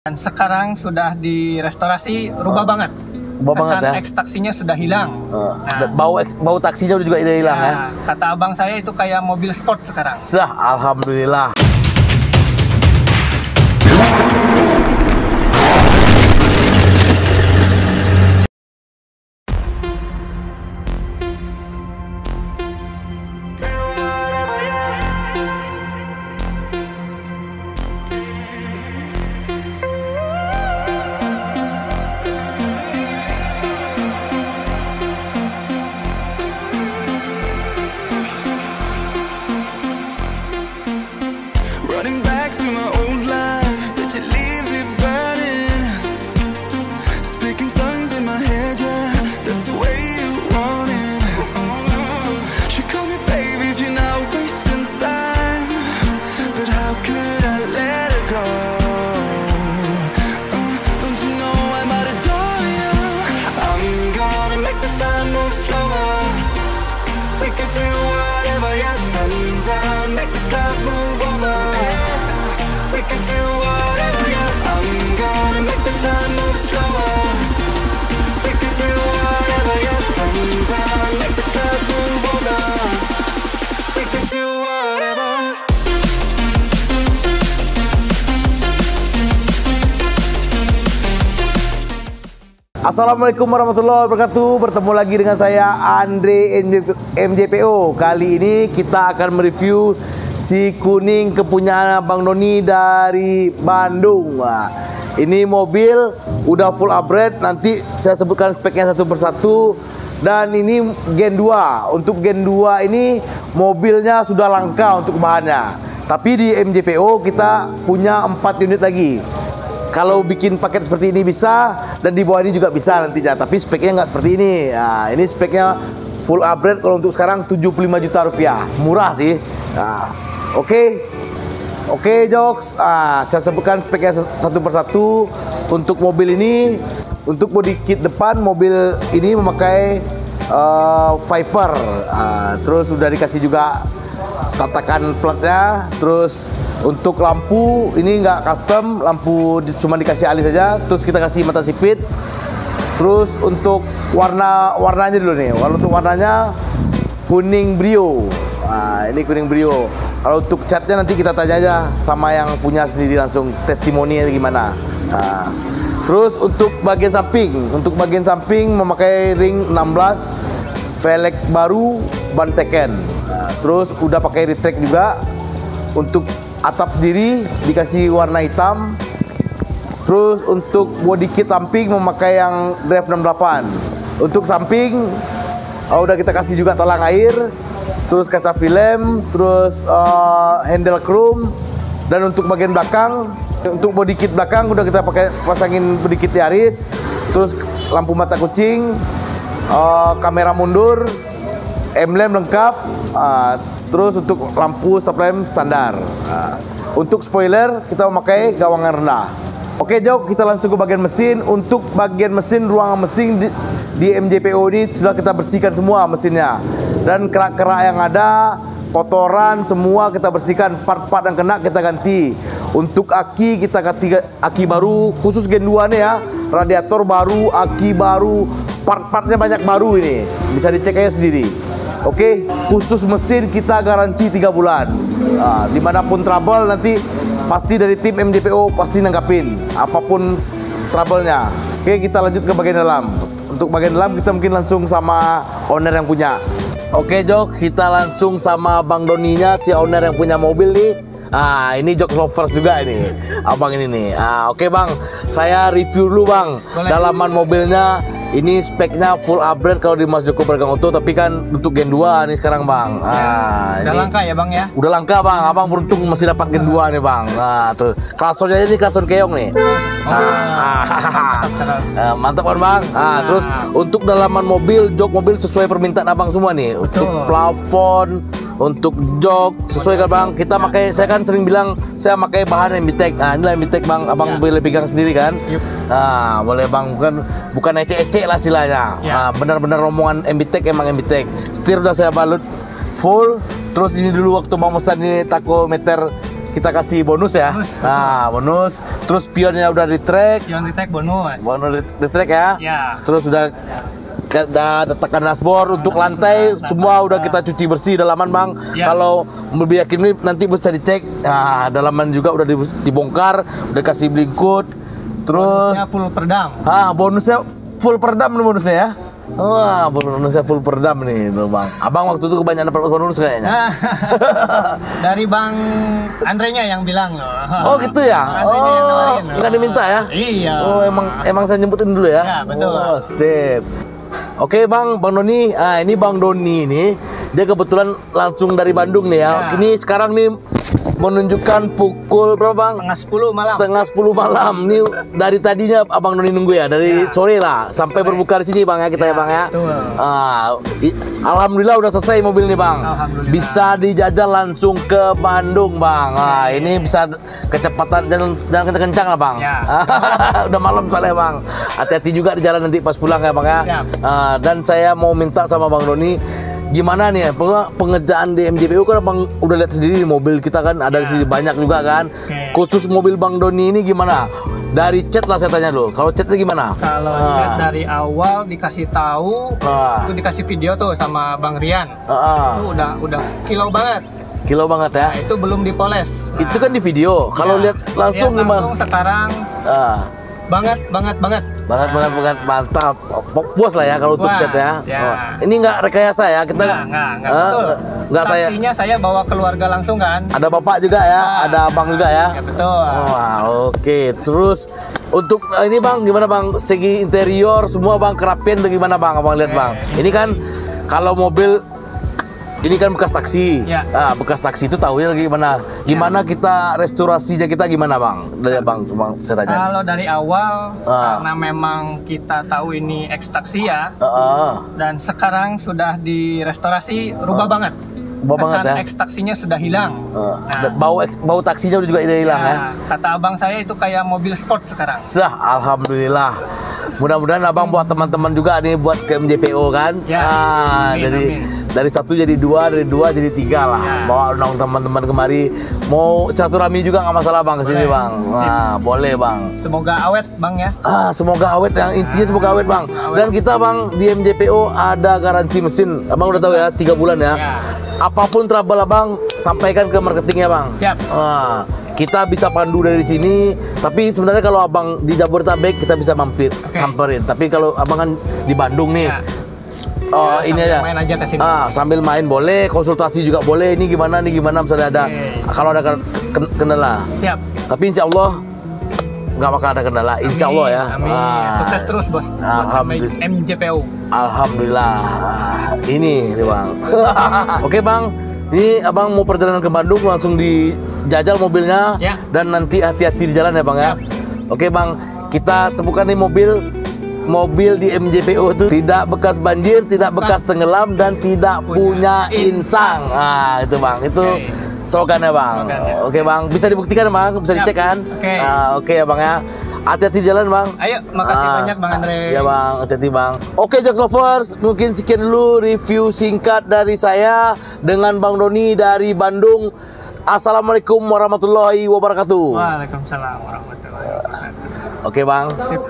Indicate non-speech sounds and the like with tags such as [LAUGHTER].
Dan sekarang sudah direstorasi, rubah banget. Rubah banget Kesan ya? ekstaksinya sudah hilang. Uh, Nah, bau eks- bau taksinya juga udah hilang ya. ya, kata abang saya itu kayak mobil sport sekarang. Sah, alhamdulillah. Assalamualaikum warahmatullahi wabarakatuh. Bertemu lagi dengan saya Andre MJPO. Kali ini kita akan mereview si kuning kepunyaan Bang Doni dari Bandung. Ini mobil udah full upgrade. Nanti saya sebutkan speknya satu persatu. Dan ini Gen 2. Untuk Gen 2 ini mobilnya sudah langka untuk bahannya. Tapi di MJPO kita punya 4 unit lagi. Kalau bikin paket seperti ini bisa dan di bawah ini juga bisa nantinya. Tapi speknya nggak seperti ini. Nah, ini speknya full upgrade kalau untuk sekarang 75 juta rupiah. Murah sih. Nah, Oke. Oke, Jokes. Ah, saya sebutkan speknya satu persatu. Untuk mobil ini, untuk body kit depan mobil ini memakai eh, Viper. Ah, terus sudah dikasih juga tatakan platnya terus untuk lampu ini nggak custom lampu cuma dikasih alis saja terus kita kasih mata sipit. Terus untuk warna warnanya dulu nih. Kalau untuk warnanya kuning brio. Nah, ini kuning brio. Kalau untuk catnya nanti kita tanya aja sama yang punya sendiri langsung testimoninya gimana. Nah, terus untuk bagian samping. Untuk bagian samping memakai ring 16 velg baru ban second. Nah, terus udah pakai retract juga. Untuk atap sendiri dikasih warna hitam. Terus untuk body kit samping memakai yang drive 68 untuk samping oh, udah kita kasih juga talang air. Terus kaca film terus eh, handle chrome. Dan untuk bagian belakang untuk body kit belakang udah kita pakai pasangin body kit Yaris terus lampu mata kucing eh, kamera mundur emblem lengkap ah, terus untuk lampu stop lamp standar. Ah, untuk spoiler kita memakai gawangan rendah. Oke Jok kita langsung ke bagian mesin. Untuk bagian mesin ruangan mesin di, di MJPO ini sudah kita bersihkan semua mesinnya. Dan kerak-kerak yang ada kotoran semua kita bersihkan. Part-part yang kena kita ganti. Untuk aki kita ganti aki baru. Khusus Gen 2 nih ya. Radiator baru aki baru part-partnya banyak baru ini bisa dicek aja sendiri Oke, khusus mesin kita garansi 3 bulan. Nah, di mana pun trouble nanti pasti dari tim MJPO pasti nanggapin apa pun trouble-nya. Oke, kita lanjut ke bagian dalam. Untuk bagian dalam kita mungkin langsung sama owner yang punya. Oke, Jok, kita langsung sama Bang Doninya si owner yang punya mobil nih. Ah, ini Jok Lovers juga ini. Abang ini nih. Ah, oke, Bang. Saya review dulu, Bang. Boleh. Dalaman mobilnya ini speknya full upgrade kalau di Mas Joko Bergang Auto tapi kan untuk Gen 2 nih sekarang Bang. Ah, Udah ini langka ya bang ya? Udah langka Bang. Abang beruntung masih dapat Gen 2 nih Bang. Nah, tuh. Klasornya ini klasor keong nih. Ah, [LAUGHS] mantap. Ah, mantap kan Bang. Ah, terus untuk dalaman mobil, jok mobil sesuai permintaan Abang semua nih. Untuk plafon, untuk jok sesuai kan Bang. Kita pakai saya kan sering bilang saya pakai bahan Embitech. Nah, inilah Embitech Bang. Abang Ya. boleh pegang sendiri kan? Yup. Nah, boleh Bang. Bukan bukan ecek-ecek lah istilahnya. Ya. Ah, benar-benar rombongan Embitech emang Embitech. Setir udah saya balut full. Terus ini dulu waktu Bang pesan ini takometer kita kasih bonus ya. Bonus, nah, bonus. Terus pionnya udah di track, Yang di tag bonus. bonus di, di track ya. Ya. Terus udah ke- udah tekan dashboard untuk lantai semua udah kita cuci bersih dalaman bang Ya. kalau lebih yakin ini nanti bisa dicek nah, dalaman juga udah di- dibongkar udah kasih blinkut terus Bonusnya full perdam. ah bonusnya full perdam nih bonusnya ya Wah, bonusnya full perdam nih tuh bang. Abang waktu itu kebanyakan dapat bonus kayaknya. [LAUGHS] Dari Bang Andrenya yang bilang loh. Oh gitu ya? Andrenya. Oh, nggak diminta ya? Iya. Oh emang emang saya nyebutin dulu ya? Ya, betul. Oh sip. Oke bang, bang Doni. Ah ini bang Doni ini dia kebetulan langsung dari Bandung nih ya. Ya. Ini sekarang nih menunjukkan pukul berapa bang? Setengah sepuluh malam. Setengah sepuluh malam. Nih dari tadinya abang Doni nunggu ya dari Ya. sore lah sampai berbuka di sini bang ya kita ya, Ya, bang ya. betul. I- alhamdulillah udah selesai mobil nih bang. Alhamdulillah. Bisa dijajal langsung ke Bandung bang. Ah ini bisa kecepatan dan dan kencang lah bang. Ya. [LAUGHS] udah malam soalnya bang. Hati-hati juga di jalan nanti pas pulang ya bang ya. Ah, dan saya mau minta sama bang Doni gimana nih ya peng- pengerjaan di MJPU kan bang udah lihat sendiri mobil kita kan ada di Ya. sini banyak juga kan Oke. khusus mobil bang Doni ini gimana dari chat lah saya tanya dulu kalau chatnya gimana Kalau Ah. chat dari awal dikasih tahu, Ah. itu dikasih video tuh sama Bang Rian. Ah, ah. Itu udah udah kilau banget. kilo banget ya Nah, itu belum dipoles. Nah, itu kan di video kalau ya. lihat langsung Lihat gimana langsung sekarang ah. Banget banget banget. banget banget banget mantap Pu- puas lah ya kalau untuk chat ya, ya. Oh, ini nggak rekayasa ya kita Enggak, enggak, enggak Ah, betul. nggak saya Saksinya saya bawa keluarga langsung kan. ada bapak juga ya Ah. ada abang juga ya Ya betul. Wah, oke. Terus untuk eh, ini Bang, gimana Bang? Segi interior semua Bang kerapian tuh gimana Bang? Abang lihat Bang. Ini kan kalau mobil ini kan bekas taksi. Ya. Ah, bekas taksi itu tahunya lagi gimana? Gimana kita restorasinya kita gimana Bang? Dari Bang, Bang saya tanya. Kalau dari awal Ah. karena memang kita tahu ini ekstaksi ya Ah, ah. dan sekarang sudah direstorasi rubah banget. Rubah banget ya? ekstaksinya sudah hilang. Ah. Nah, bau eks- bau taksinya juga hilang ya. ya, kata abang saya itu kayak mobil sport sekarang. Sah, alhamdulillah. Mudah-mudahan abang buat teman-teman juga nih buat ke MJPO kan. Ya. Ah, Amin, dari amin. Dari satu jadi dua, dari dua jadi tiga lah. Ya. Bawa undang teman-teman kemari. Mau silaturahmi juga nggak masalah bang ke sini Boleh. bang. Wah, boleh bang. Semoga awet bang ya. Ah, semoga awet yang intinya semoga awet bang. Awet. Dan kita bang di MJPO ada garansi mesin. Abang udah tahu ya, tiga bulan ya. Ya. Apa pun trouble abang, sampaikan ke marketingnya bang. Siap. Ah, kita bisa pandu dari sini, tapi sebenarnya kalau abang di Jabodetabek kita bisa mampir, Oke. samperin. Tapi kalau abang kan di Bandung nih, Ya. Oh Ya, ini aja. main aja ke sini. Ah, sambil main boleh, konsultasi juga boleh. Ini gimana, nih gimana misalnya ada, Oke. kalau ada ken- ken- kendala. Siap. Tapi insya Allah nggak bakal ada kendala, insya Allah ya. Amin. Ah, Sukses terus bos. Alhamdulillah. MJPU. Alhamdulillah. Ah, Ini nih bang. [LAUGHS] Oke bang, ini abang mau perjalanan ke Bandung langsung dijajal mobilnya Ya. dan nanti hati-hati di jalan ya bang ya. Siap. Oke bang, kita sebutkan nih mobil mobil di MJPO itu tidak bekas banjir, tidak bekas tenggelam dan tidak punya, insang. Ah itu bang, itu Oke. slogannya bang. Slogannya. Oke bang, bisa dibuktikan bang, bisa dicek kan? Oke. Ah, Oke ya bang ya. Hati-hati jalan bang. Ayo, makasih Ah, banyak Bang Andre. Ya bang, hati-hati bang. Oke Jokes Lovers, mungkin sekian dulu review singkat dari saya dengan Bang Doni dari Bandung. Assalamualaikum warahmatullahi wabarakatuh. Waalaikumsalam warahmatullahi wabarakatuh. Oke bang. Sip.